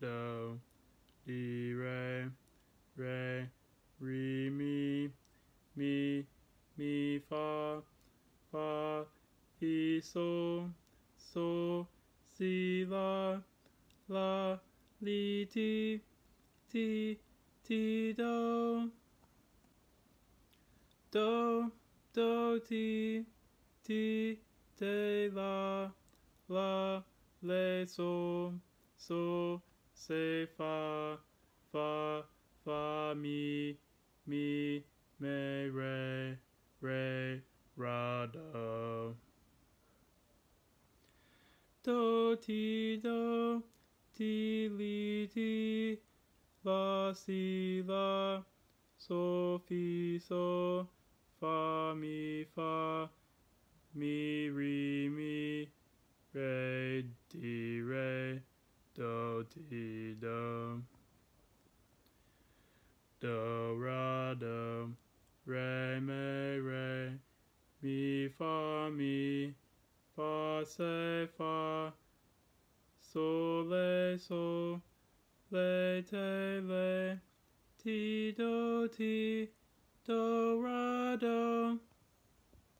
do, di, re, re, re, mi, mi, mi, fa, fa, fi, so, so, si, la, la, li, ti, ti, ti, do, do, do, ti, ti, de, la, la, le, so, so, se, fa, fa, fa, mi, mi, me, re, re, ra, do. Do, ti, do, ti, li, ti, la, si, la, so, fi, so, fa, mi, fa, mi, re, mi, re, di, re, do, ti, do. Do, ra, do, re, me, re, mi, fa, mi, fa, se, fa, so, le, so, le, te, le, ti, do, ti, do, ra, do.